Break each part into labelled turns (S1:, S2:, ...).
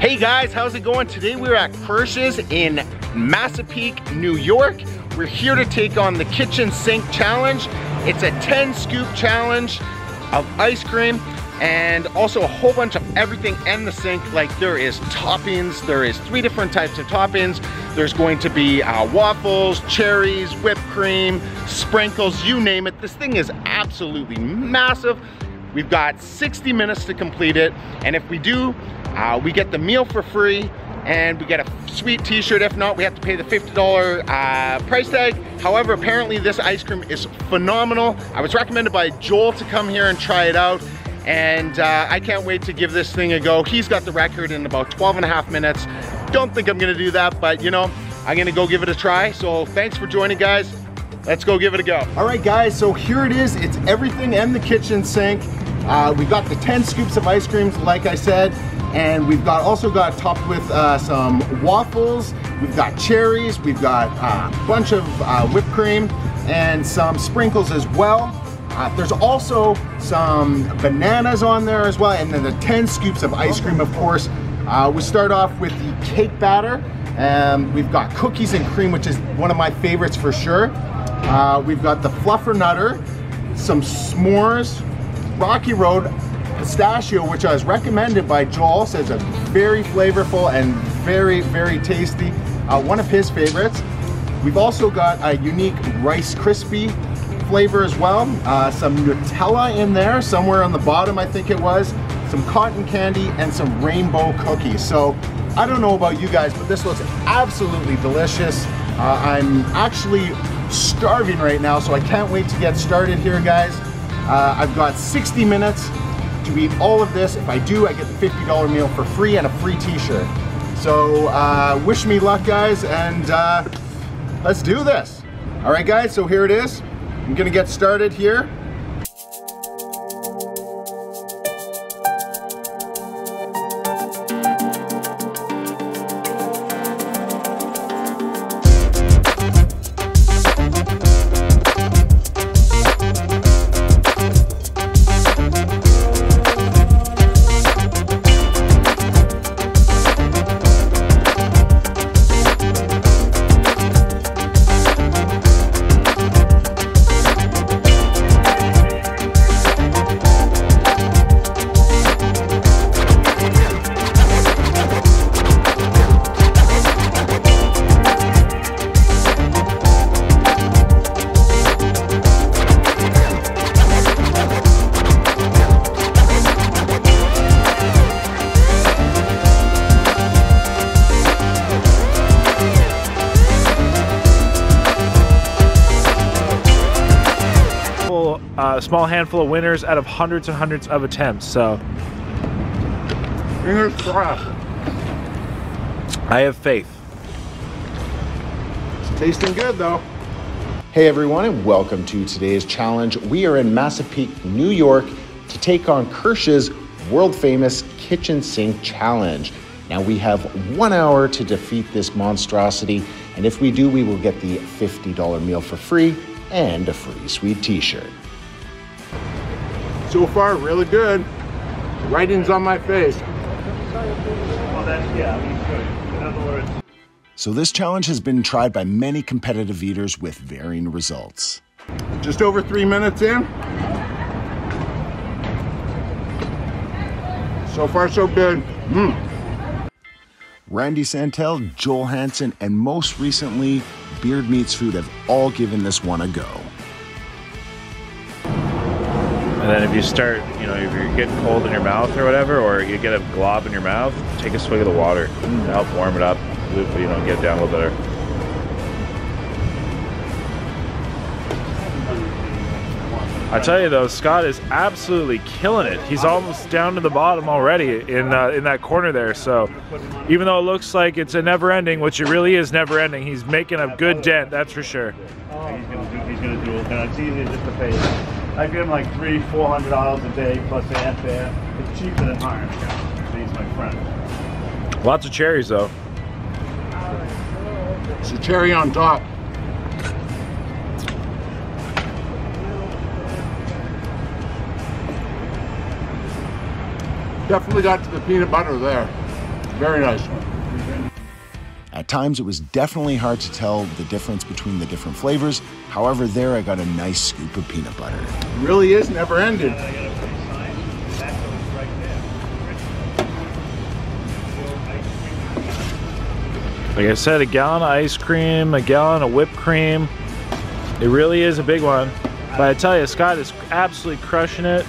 S1: Hey guys, how's it going? Today we're at Krisch's in Massapequa, New York. We're here to take on the Kitchen Sink Challenge. It's a 10 scoop challenge of ice cream and also a whole bunch of everything in the sink. Like there is toppings, there is three different types of toppings. There's going to be uh, waffles, cherries, whipped cream, sprinkles, you name it. This thing is absolutely massive. We've got 60 minutes to complete it. And if we do, uh, we get the meal for free and we get a sweet t-shirt. If not, we have to pay the $50 uh, price tag. However, apparently this ice cream is phenomenal. I was recommended by Joel to come here and try it out and uh, I can't wait to give this thing a go. He's got the record in about 12 and a half minutes. Don't think I'm gonna do that, but you know, I'm gonna go give it a try. So thanks for joining guys. Let's go give it a go. All right guys, so here it is. It's everything and the kitchen sink. Uh, we got the 10 scoops of ice creams, like I said, and we've got also got topped with uh, some waffles. We've got cherries. We've got uh, a bunch of uh, whipped cream and some sprinkles as well. Uh, there's also some bananas on there as well, and then the 10 scoops of ice cream, of course. Uh, we start off with the cake batter. and we've got cookies and cream, which is one of my favorites for sure. Uh, we've got the Fluffernutter, some s'mores, Rocky Road pistachio, which I was recommended by Joel, says it's very flavorful and very, very tasty. Uh, one of his favorites. We've also got a unique Rice Krispie flavor as well. Uh, some Nutella in there, somewhere on the bottom I think it was. Some cotton candy and some rainbow cookies. So I don't know about you guys, but this looks absolutely delicious. Uh, I'm actually starving right now, so I can't wait to get started here, guys. Uh, I've got 60 minutes to eat all of this. If I do, I get the $50 meal for free and a free t-shirt. So uh, wish me luck, guys, and uh, let's do this. All right, guys, so here it is. I'm gonna get started here.
S2: Small handful of winners out of hundreds and hundreds of attempts. So. I have faith.
S1: It's tasting good though. Hey everyone, and welcome to today's challenge. We are in Massapequa, New York, to take on Krisch's world famous kitchen sink challenge. Now we have one hour to defeat this monstrosity, and if we do, we will get the $50 meal for free and a free sweet t-shirt. So far, really good. Writing's on my face.
S2: Well, that's, yeah, I In other words,
S1: so this challenge has been tried by many competitive eaters with varying results. Just over three minutes in. So far, so good. Mm. Randy Santel, Joel Hansen, and most recently, Beard Meats Food have all given this one a go.
S2: And then if you start, you know, if you're getting cold in your mouth or whatever, or you get a glob in your mouth, take a swig of the water to help warm it up, you know, get down a little better. I tell you though, Scott is absolutely killing it. He's almost down to the bottom already in uh, in that corner there. So even though it looks like it's a never ending, which it really is never ending, he's making a good dent, that's for sure.
S3: He's gonna do, he's gonna do easy just pay. I give him like three, four hundred dollars a day plus the airfare. It's cheaper than hiring a. He's my friend.
S2: Lots of cherries though.
S1: It's a cherry on top. Definitely got to the peanut butter there.
S3: Very nice one.
S1: At times, it was definitely hard to tell the difference between the different flavors. However, there I got a nice scoop of peanut butter. It really is never ended.
S2: Like I said, a gallon of ice cream, a gallon of whipped cream. It really is a big one. But I tell you, Scott is absolutely crushing it.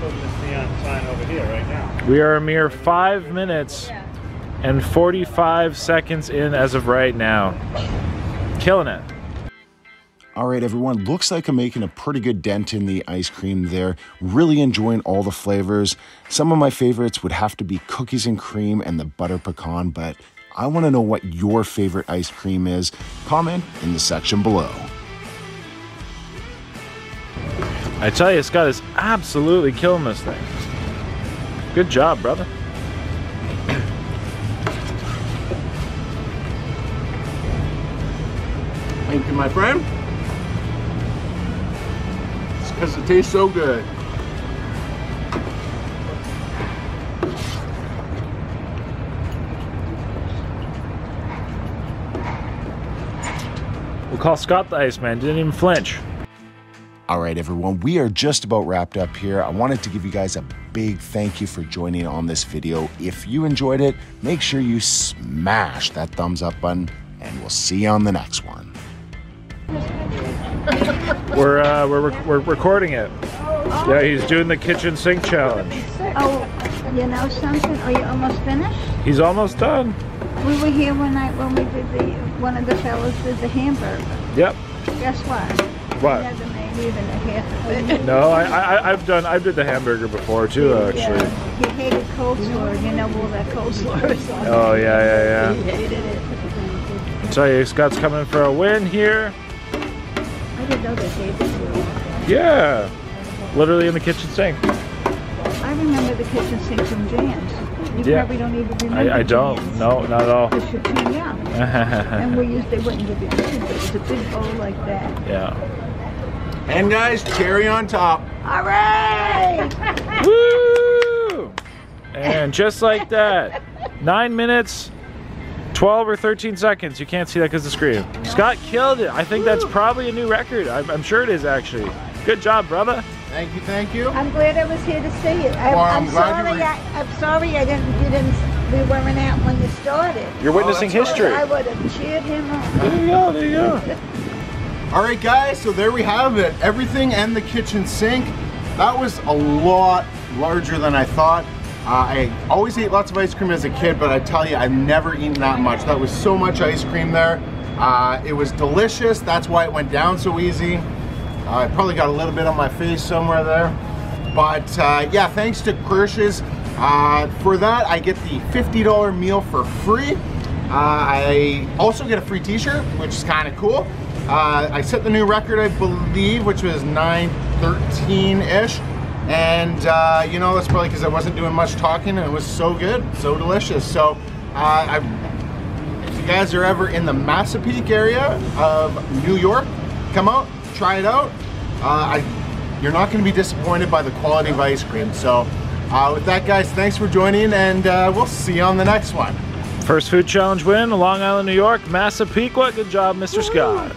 S3: Putting this neon sign over here right now.
S2: We are a mere five minutes and 45 seconds in as of right now. Killing it.
S1: All right, everyone, looks like I'm making a pretty good dent in the ice cream there. Really enjoying all the flavors. Some of my favorites would have to be cookies and cream and the butter pecan, but I want to know what your favorite ice cream is. Comment in the section below.
S2: I tell you, Scott is absolutely killing this thing. Good job, brother.
S1: Thank you, my friend. It's because it tastes so good.
S2: We'll call Scott the Iceman. Didn't even flinch.
S1: All right, everyone, we are just about wrapped up here. I wanted to give you guys a big thank you for joining on this video. If you enjoyed it, make sure you smash that thumbs up button, and we'll see you on the next one.
S2: We're uh, we're we're recording it. Yeah, he's doing the kitchen sink challenge.
S4: Oh, you know something? Are you almost finished?
S2: He's almost done.
S4: We were here one night when we did the, one of the fellows did the hamburger.
S2: Yep.
S4: Guess what?
S2: What?
S4: He hasn't made even a half of it.
S2: No, I, I I've done I did the hamburger before too actually.
S4: Yeah, he hated coleslaw, you know all that coleslaw is on.
S2: Oh yeah yeah yeah.
S4: He hated it.
S2: I tell you, Scott's coming for a win here.
S4: I didn't know they hated it.
S2: Yeah. Literally in the kitchen sink.
S4: I remember the kitchen sink from Jan's. You
S2: Yeah.
S4: probably don't even remember
S2: I, I don't.
S4: Jan's.
S2: No, not at all.
S4: Because you're too young. and we used, they wouldn't give you food, but it was a big bowl like that.
S2: yeah.
S1: And guys, cherry on top.
S4: All right!
S2: Woo! And just like that, nine minutes, 12 or 13 seconds. You can't see that because of the screen. Scott killed it. I think that's probably a new record. I'm, I'm sure it is actually. Good job, brother.
S1: Thank you, thank you.
S4: I'm glad I was here to see it. I,
S1: Well, I'm
S4: I'm,
S1: glad
S4: sorry. I, I'm sorry I didn't. You didn't. We weren't out when you started.
S2: You're witnessing
S1: that's
S2: history.
S4: I would have cheered him on.
S2: There you go. There you go.
S1: All right, guys, so there we have it. Everything and the kitchen sink. That was a lot larger than I thought. Uh, I always ate lots of ice cream as a kid, but I tell you, I've never eaten that much. That was so much ice cream there. Uh, it was delicious. That's why it went down so easy. Uh, I probably got a little bit on my face somewhere there. But uh, yeah, thanks to Krisch's. Uh, for that, I get the $50 meal for free. Uh, I also get a free t-shirt, which is kind of cool. I set the new record, I believe, which was 9.13-ish. And, uh, you know, that's probably because I wasn't doing much talking and it was so good, so delicious. So, uh, I if you guys are ever in the Massapequa area of New York, come out, try it out. Uh, I, you're not going to be disappointed by the quality of ice cream. So, uh, with that, guys, thanks for joining, and uh, we'll see you on the next one.
S2: First food challenge win, Long Island, New York, Massapequa. Good job, Mr. Scott.